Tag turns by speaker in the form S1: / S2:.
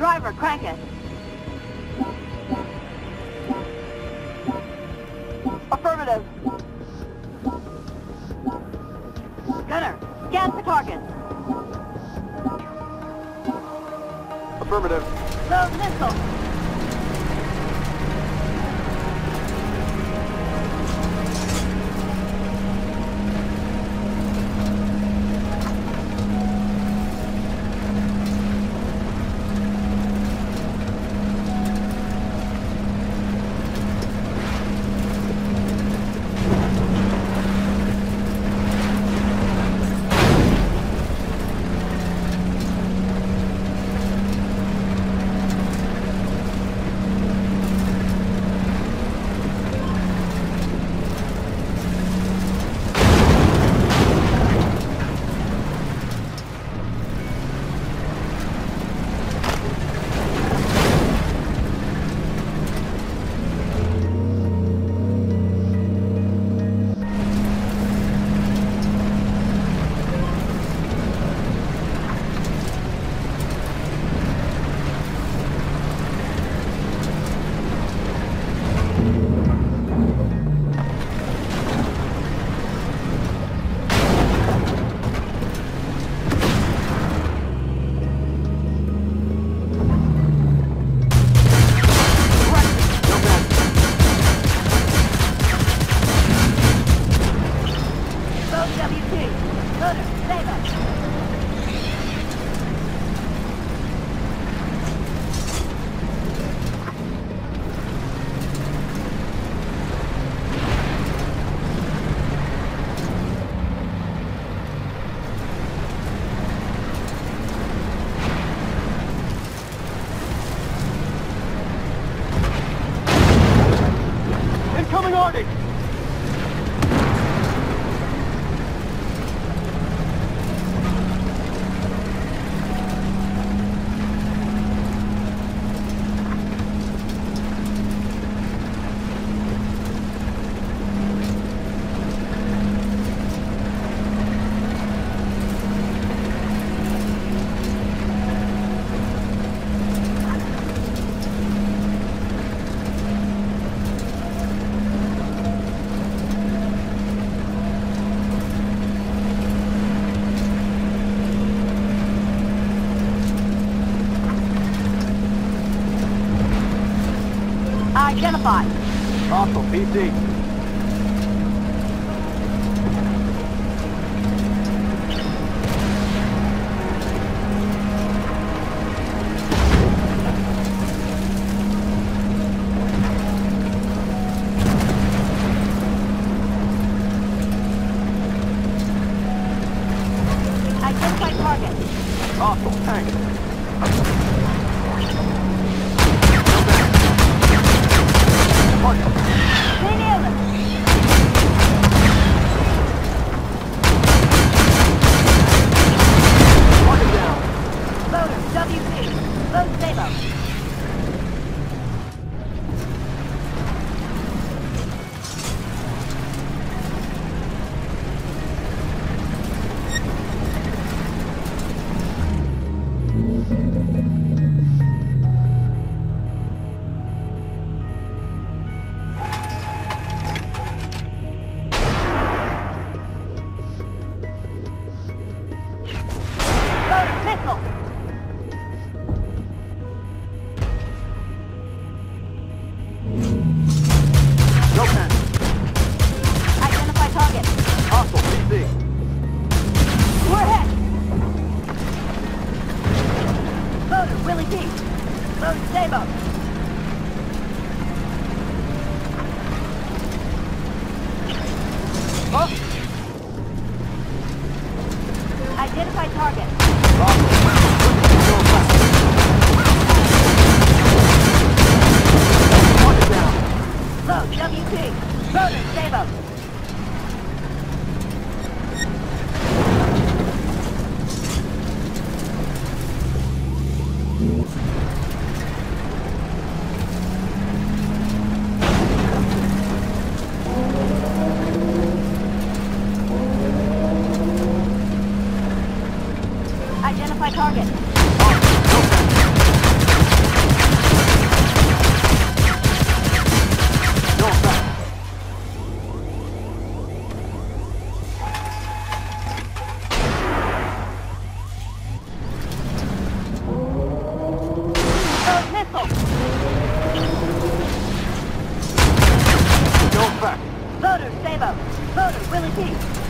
S1: Driver, crank it. Affirmative. Gunner, gas the target.
S2: Affirmative.
S1: Load missile.
S2: Incoming
S1: Identify.
S2: Hostile PC.
S1: Identify target.
S2: Hostile tank.
S1: Willie D. Load Sabot.
S2: Huh?
S1: Identify target. Load WT. Loader, Sabot. my target.
S2: Voter, save
S1: up! Voter, Willie T!